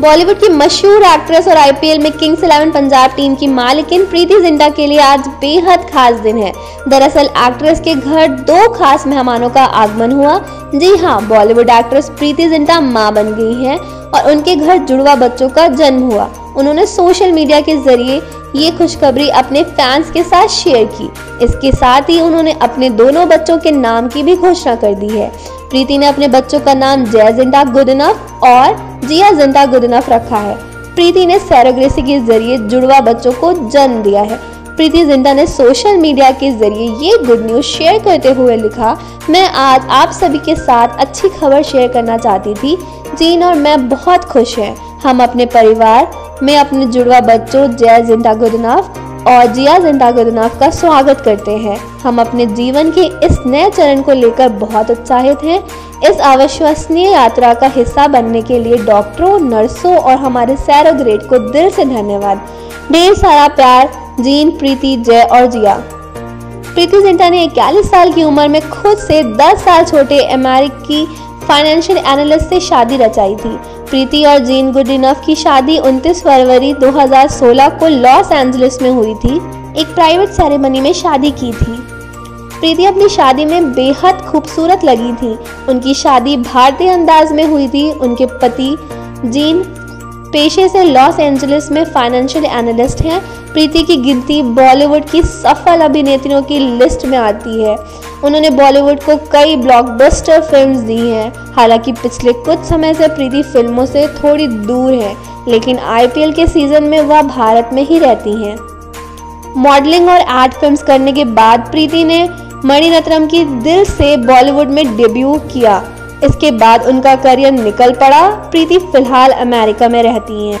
बॉलीवुड की मशहूर एक्ट्रेस और आईपीएल में किंग्स इलेवन पंजाब टीम की मालिकिन प्रीति जिंटा के लिए आज बेहद खास दिन है। दरअसल एक्ट्रेस के घर दो खास मेहमानों का आगमन हुआ। जी हाँ बॉलीवुड एक्ट्रेस प्रीति जिंटा माँ बन गई हैं और उनके घर जुड़वा बच्चों का जन्म हुआ। उन्होंने सोशल मीडिया के ज़रिए ये खुशखबरी अपने फैंस के साथ शेयर की। इसके साथ ही उन्होंने अपने दोनों बच्चों के नाम की भी घोषणा कर दी है। प्रीति ने अपने बच्चों का नाम जय जिंटा, गुड इनफ और जिया ज़िंदा गुड इनफ रखा है। प्रीति ने सैरोग्रेसी के ज़रिए जुड़वा बच्चों को जन्म दिया है। प्रीति ज़िंदा ने सोशल मीडिया के ज़रिए ये गुड न्यूज़ शेयर करते हुए लिखा, मैं आज आप सभी के साथ अच्छी खबर शेयर करना चाहती थी। जीन और मैं बहुत खुश हैं। हम अपने परिवार, में अपने जुड़वा बच्चों, जय ज़िंदा गुड इनफ और जिया ज़िंदा गुदनाफ का स्वागत करते हैं। हम अपने जीवन के इस नए चरण को लेकर बहुत उत्साहित हैं। इस अविश्वसनीय यात्रा का हिस्सा बनने के लिए डॉक्टरों, नर्सों और हमारे सैरोग्रेड को दिल से धन्यवाद। ढेर सारा प्यार, जीन, प्रीति, जय और जिया। प्रीति जिंटा ने इक्यालीस साल की उम्र में खुद से 10 साल छोटे अमेरिकी फाइनेंशियल एनालिस्ट से शादी रचाई थी। प्रीति और जीन गुड इनफ की शादी 29 फरवरी 2016 को लॉस एंजलिस में हुई थी। एक प्राइवेट सेरेमनी में शादी की थी। प्रीति अपनी शादी में बेहद खूबसूरत लगी थी। उनकी शादी भारतीय अंदाज में हुई थी। उनके पति जीन पेशे से लॉस एंजलिस में फाइनेंशियल एनालिस्ट हैं। प्रीति की गिनती बॉलीवुड की सफल अभिनेत्रियों की लिस्ट में आती है। उन्होंने बॉलीवुड को कई ब्लॉकबस्टर फिल्म्स दी हैं। हालाँकि पिछले कुछ समय से प्रीति फ़िल्मों से थोड़ी दूर है, लेकिन आईपीएल के सीज़न में वह भारत में ही रहती हैं। मॉडलिंग और एड फिल्म्स करने के बाद प्रीति ने मणिरत्नम की दिल से बॉलीवुड में डेब्यू किया। इसके बाद उनका करियर निकल पड़ा। प्रीति फ़िलहाल अमेरिका में रहती हैं।